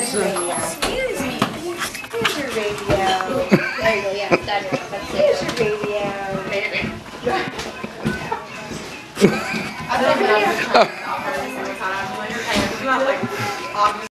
pizza. Excuse me. Here's your radio. There you go, yeah, that's it. Here's your radio. I don't know.